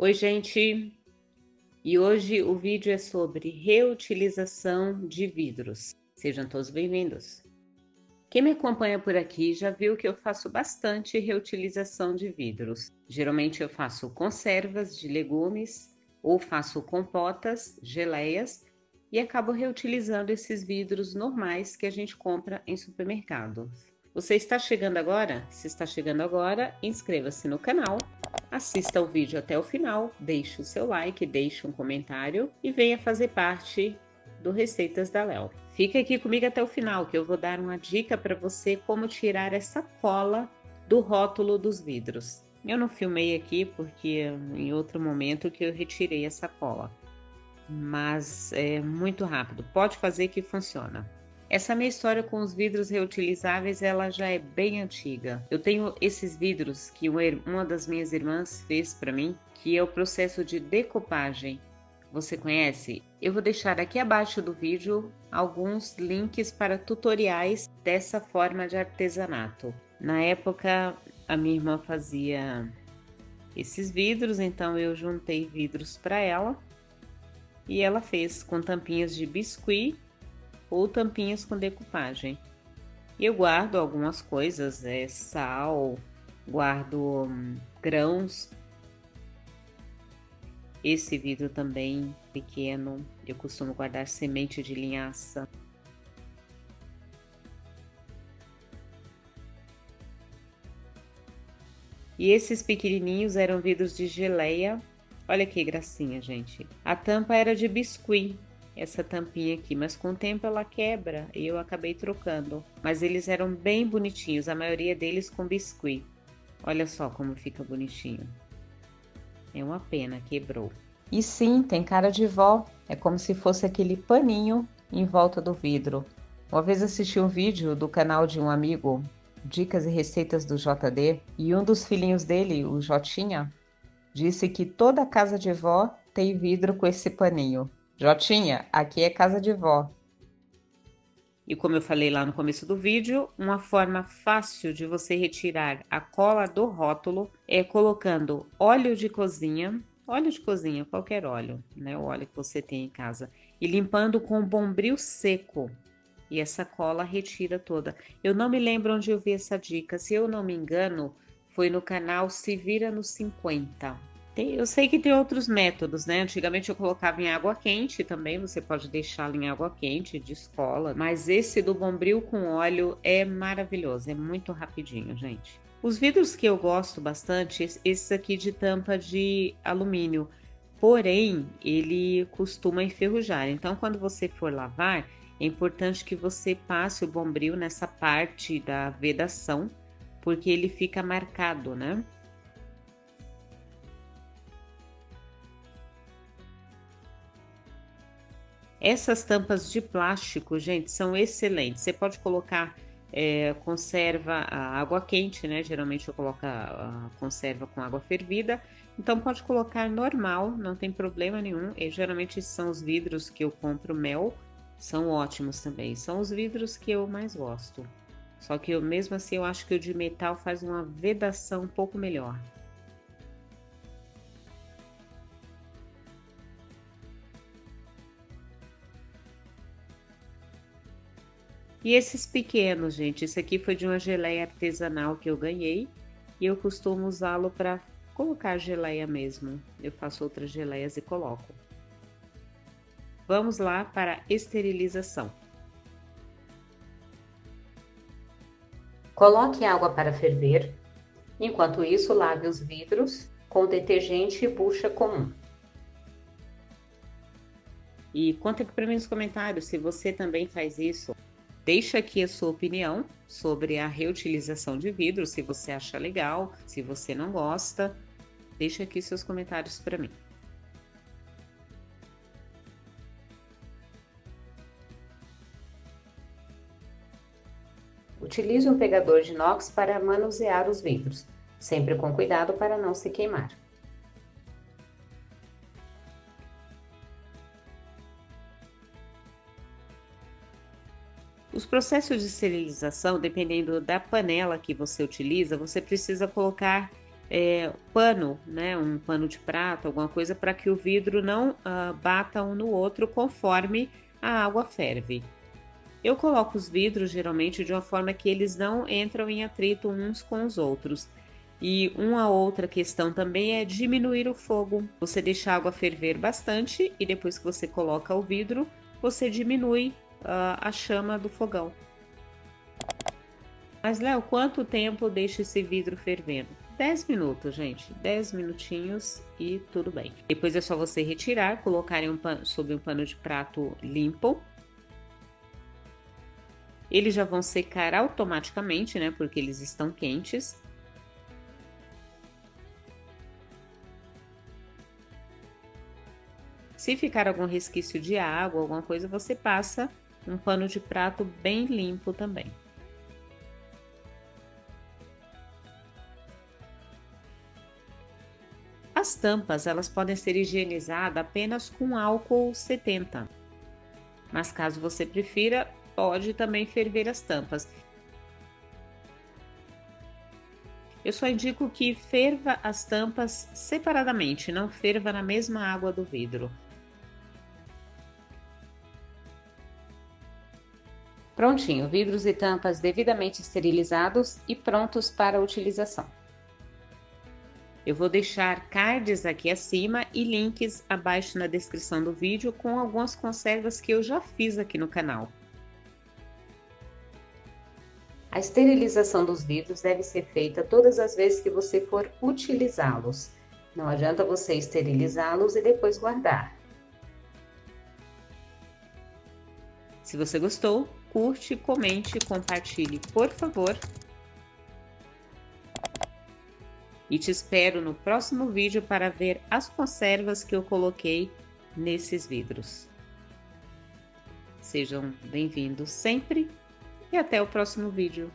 Oi, gente! E hoje o vídeo é sobre reutilização de vidros. Sejam todos bem-vindos! Quem me acompanha por aqui já viu que eu faço bastante reutilização de vidros. Geralmente eu faço conservas de legumes ou faço compotas, geleias e acabo reutilizando esses vidros normais que a gente compra em supermercado. Você está chegando agora? Se está chegando agora, inscreva-se no canal, assista o vídeo até o final, deixe o seu like, deixe um comentário e venha fazer parte do Receitas da Léo. Fica aqui comigo até o final que eu vou dar uma dica para você como tirar essa cola do rótulo dos vidros. Eu não filmei aqui porque em outro momento que eu retirei essa cola, mas é muito rápido. Pode fazer que funciona. Essa minha história com os vidros reutilizáveis, ela já é bem antiga. Eu tenho esses vidros que uma das minhas irmãs fez para mim, que é o processo de decopagem. Você conhece? Eu vou deixar aqui abaixo do vídeo alguns links para tutoriais dessa forma de artesanato. Na época, a minha irmã fazia esses vidros, então eu juntei vidros para ela e ela fez com tampinhas de biscuit ou tampinhas com decupagem. Eu guardo algumas coisas, é sal, guardo hum, grãos. Esse vidro também pequeno, eu costumo guardar semente de linhaça. E esses pequenininhos eram vidros de geleia. Olha que gracinha, gente. A tampa era de biscuit, essa tampinha aqui, mas com o tempo ela quebra e eu acabei trocando. Mas eles eram bem bonitinhos, a maioria deles com biscuit. Olha só como fica bonitinho. É uma pena, quebrou. E sim, tem cara de vó, é como se fosse aquele paninho em volta do vidro. Uma vez assisti um vídeo do canal de um amigo, Dicas e Receitas do JD, e um dos filhinhos dele, o Jotinha, disse que toda casa de vó tem vidro com esse paninho. Jotinha, aqui é casa de vó. E como eu falei lá no começo do vídeo, uma forma fácil de você retirar a cola do rótulo é colocando óleo de cozinha, óleo de cozinha, qualquer óleo, né? O óleo que você tem em casa, e limpando com bombril seco. E essa cola retira toda. Eu não me lembro onde eu vi essa dica, se eu não me engano, foi no canal Se Vira nos 50. Tem, eu sei que tem outros métodos, né? Antigamente eu colocava em água quente também, você pode deixá-lo em água quente de escola, mas esse do bombril com óleo é maravilhoso, é muito rapidinho, gente. Os vidros que eu gosto bastante, esses aqui de tampa de alumínio, porém ele costuma enferrujar. Então, quando você for lavar, é importante que você passe o bombril nessa parte da vedação, porque ele fica marcado, né? Essas tampas de plástico, gente, são excelentes. Você pode colocar é, conserva a água quente, né? Geralmente eu coloco a, a, conserva com água fervida. Então pode colocar normal, não tem problema nenhum. E geralmente são os vidros que eu compro mel, são ótimos também. São os vidros que eu mais gosto. Só que eu, mesmo assim eu acho que o de metal faz uma vedação um pouco melhor. E esses pequenos, gente, esse aqui foi de uma geleia artesanal que eu ganhei e eu costumo usá-lo para colocar geleia mesmo. Eu faço outras geleias e coloco. Vamos lá para esterilização. Coloque água para ferver. Enquanto isso, lave os vidros com detergente e bucha comum. E conta aqui para mim nos comentários se você também faz isso. Deixa aqui a sua opinião sobre a reutilização de vidro, se você acha legal, se você não gosta. Deixa aqui seus comentários para mim. Utilize um pegador de inox para manusear os vidros, sempre com cuidado para não se queimar. Os processos de esterilização, dependendo da panela que você utiliza, você precisa colocar é, pano, né, um pano de prata, alguma coisa, para que o vidro não uh, bata um no outro conforme a água ferve. Eu coloco os vidros geralmente de uma forma que eles não entram em atrito uns com os outros. E uma outra questão também é diminuir o fogo. Você deixa a água ferver bastante e depois que você coloca o vidro, você diminui uh, a chama do fogão. Mas, Léo, quanto tempo deixa esse vidro fervendo? 10 minutos, gente. 10 minutinhos e tudo bem. Depois é só você retirar, colocar em um pano, sobre um pano de prato limpo. Eles já vão secar automaticamente, né? Porque eles estão quentes. Se ficar algum resquício de água, alguma coisa, você passa um pano de prato bem limpo também. As tampas elas podem ser higienizadas apenas com álcool 70. Mas caso você prefira, pode também ferver as tampas. Eu só indico que ferva as tampas separadamente, não ferva na mesma água do vidro. Prontinho, vidros e tampas devidamente esterilizados e prontos para utilização. Eu vou deixar cards aqui acima e links abaixo na descrição do vídeo com algumas conservas que eu já fiz aqui no canal. A esterilização dos vidros deve ser feita todas as vezes que você for utilizá-los. Não adianta você esterilizá-los e depois guardar. Se você gostou, curte, comente, compartilhe, por favor. E te espero no próximo vídeo para ver as conservas que eu coloquei nesses vidros. Sejam bem-vindos sempre e até o próximo vídeo.